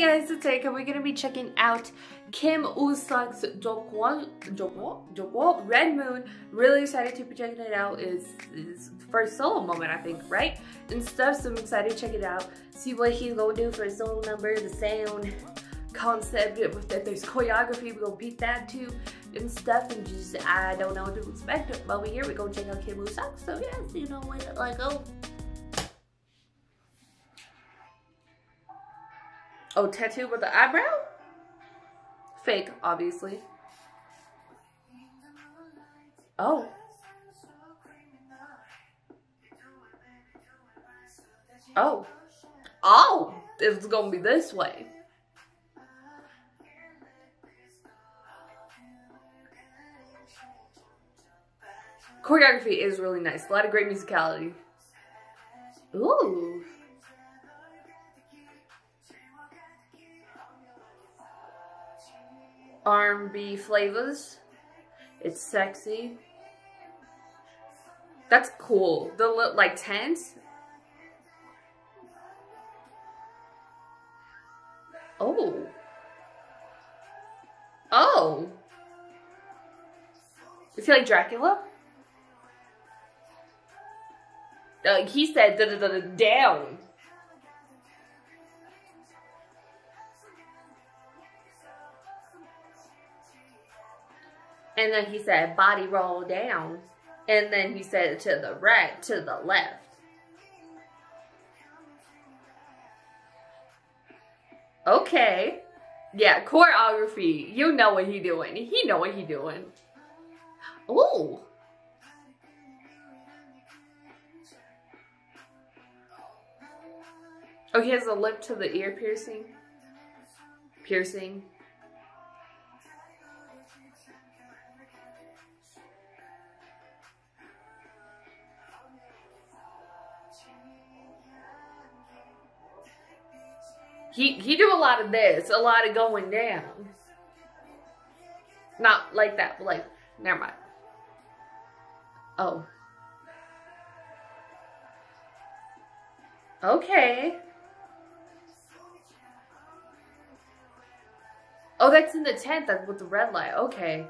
Hey guys, it's Erika. We're gonna be checking out Kim Jokwo, Jokwo, Jokwo, Red Moon. Really excited to be checking it out. Is his first solo moment, I think, right? And stuff. So I'm excited to check it out. See what he's gonna do for his solo number, the sound, concept. If there's choreography, we're gonna beat that too, and stuff. And just I don't know what to expect. But we here, we're gonna check out Kim Woo-seok. So yes, you know what, like oh. Oh, tattoo with the eyebrow? Fake, obviously. Oh. Oh. Oh! It's gonna be this way. Choreography is really nice. A lot of great musicality. Ooh. R&B flavors. It's sexy. That's cool. The look like tense. Oh. Oh. Is he like Dracula? Uh, he said da da da da down. And then he said, body roll down. And then he said to the right, to the left. Okay. Yeah, choreography. You know what he doing. He know what he doing. Ooh. Oh, he has a lip to the ear piercing. Piercing. He he do a lot of this, a lot of going down. Not like that, but like, never mind. Oh. Okay. Oh, that's in the tent, that's with the red light. Okay.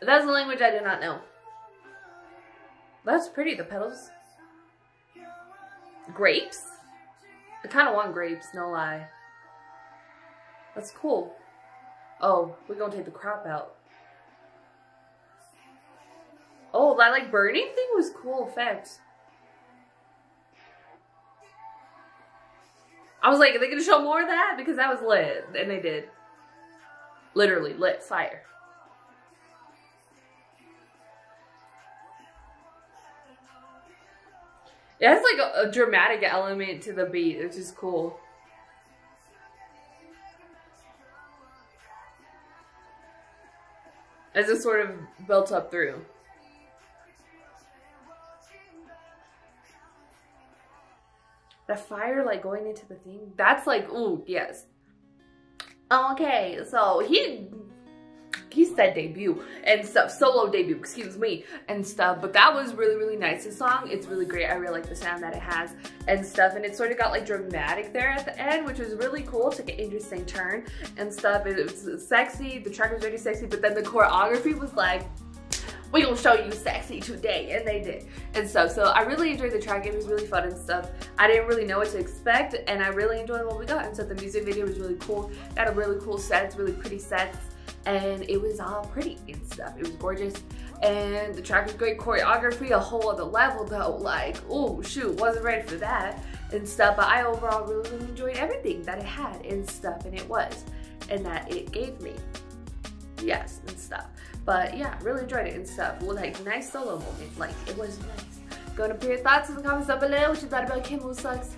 That's a language I do not know. That's pretty, the petals. Grapes? I kind of want grapes, no lie. That's cool. Oh, we're gonna take the crop out. Oh, that like burning thing was cool effect. I was like, are they gonna show more of that? Because that was lit, and they did. Literally lit fire. It has like a, a dramatic element to the beat, which is cool. As it sort of built up through. The fire like going into the thing, that's like, ooh, yes. Okay, so he he said debut and stuff, solo debut, excuse me, and stuff. But that was really, really nice. The song, it's really great. I really like the sound that it has and stuff. And it sort of got like dramatic there at the end, which was really cool. Took an interesting turn and stuff. It, was sexy. The track was really sexy, but then the choreography was like, we gonna show you sexy today and they did and stuff so i really enjoyed the track it was really fun and stuff i didn't really know what to expect and i really enjoyed what we got and so the music video was really cool it had a really cool sets really pretty sets and it was all pretty and stuff. It was gorgeous and the track was great choreography, a whole other level though. Like, oh shoot, wasn't ready for that and stuff. But I overall really, really enjoyed everything that it had and stuff and it was and that it gave me. Yes, and stuff. But yeah, really enjoyed it and stuff. Like nice solo moment. Like it was nice. Go to put your thoughts in the comments down below. What you thought about Kim Woo-seok's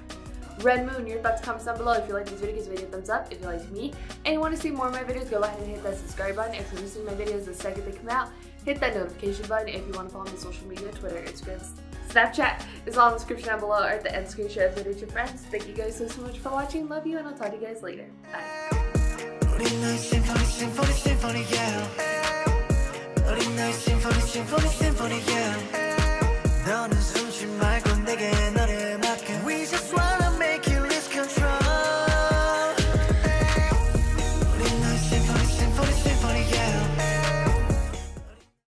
Red Moon, your thoughts, comments down below. If you like this video, give this video a thumbs up. If you liked me and you want to see more of my videos, go ahead and hit that subscribe button. If you're missing my videos the second they come out, hit that notification button. If you want to follow me on social media, Twitter, Instagram, Snapchat is all in the description down below or at the end screen, share this video with your friends. Thank you guys so, so much for watching. Love you, and I'll talk to you guys later. Bye.